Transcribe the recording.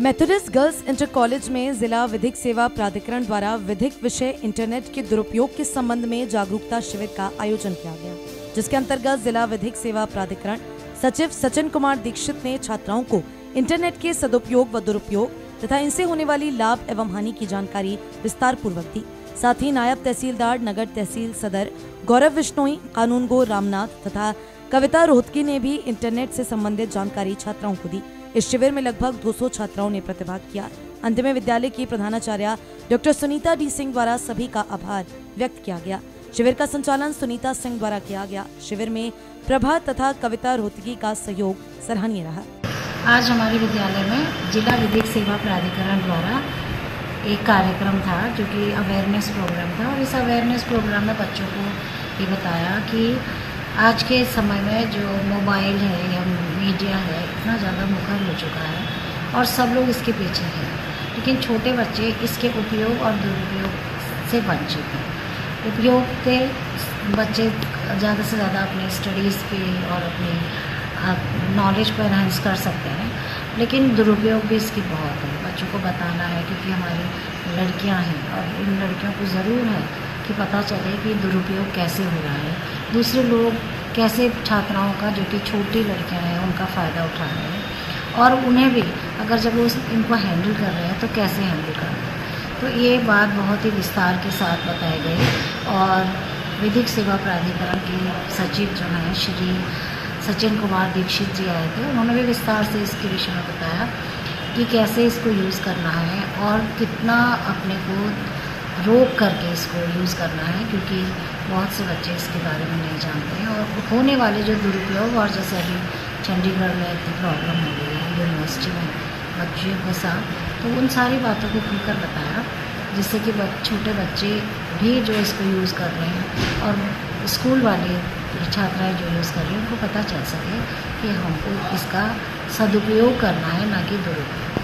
Methodist girls inter college में जिला विधिक सेवा प्राधिकरण द्वारा विधिक विषय इंटरनेट के दुरुपयोग के संबंध में जागरूकता शिविर का आयोजन किया गया, जिसके अंतर्गत जिला विधिक सेवा प्राधिकरण सचिव सचिन कुमार दीक्षित ने छात्राओं को इंटरनेट के सदुपयोग व दुरुपयोग तथा इनसे होने वाली लाभ एवं हानि की जानकारी विस्तार पूर्वक दी। साथ ही नायब तहसीलदार, नगर तहसील सदर गौरव विश्नोई, कानूनगो रामनाथ तथा कविता रोहतकी ने भी इंटरनेट से संबंधित जानकारी छात्राओं को दी। इस शिविर में लगभग 200 छात्राओं ने प्रतिभाग किया। अंत में विद्यालय की प्रधानाचार्य डॉक्टर सुनीता डी सिंह द्वारा सभी का आभार व्यक्त किया गया। शिविर का संचालन सुनीता सिंह द्वारा किया गया। शिविर में प्रभा तथा कविता रोहतगी का सहयोग सराहनीय रहा। आज हमारे विद्यालय में जिला विधिक सेवा प्राधिकरण द्वारा एक कार्यक्रम था जो कि अवेयरनेस प्रोग्राम था। और इस अवेयरनेस प्रोग्राम में बच्चों को ये बताया कि आज के समय में जो मोबाइल है या मीडिया है, इतना ज़्यादा मुखर हो चुका है और सब लोग इसके पीछे हैं। लेकिन छोटे बच्चे इसके उपयोग और दुरुपयोग से वंचित हैं। उपयोग के बच्चे ज़्यादा से ज़्यादा अपनी स्टडीज़ पे और अपनी नॉलेज को एनहेंस कर सकते हैं। लेकिन दुरुपयोग भी इसकी बहुत है। बच्चों को बताना है क्योंकि हमारी लड़कियाँ हैं और इन लड़कियों को ज़रूर है कि पता चले कि दुरुपयोग कैसे हो रहा है। दूसरे लोग कैसे छात्राओं का, जो कि छोटी लड़कियाँ हैं, उनका फ़ायदा उठा रहे हैं? और उन्हें भी, अगर जब वो इनको हैंडल कर रहे हैं तो कैसे हैंडल कर रहे हैं? तो ये बात बहुत ही विस्तार के साथ बताई गई। और विधिक सेवा प्राधिकरण के सचिव जो हैं, श्री सचिन कुमार दीक्षित जी आए थे। उन्होंने भी विस्तार से इसके विषय में बताया कि कैसे इसको यूज़ करना है और कितना अपने को रोक करके इसको यूज़ करना है, क्योंकि बहुत से बच्चे इसके बारे में नहीं जानते हैं और होने वाले जो दुरुपयोग और जैसे अभी चंडीगढ़ में इतनी प्रॉब्लम हो गई है यूनिवर्सिटी में बच्चे के साथ तो उन सारी बातों को खुलकर बताया, जिससे कि छोटे बच्चे भी जो इसको यूज़ कर रहे हैं और स्कूल वाले छात्राएँ जो यूज़ कर रही हैं, उनको पता चल सके कि हमको इसका सदुपयोग करना है, ना कि दुरुपयोग।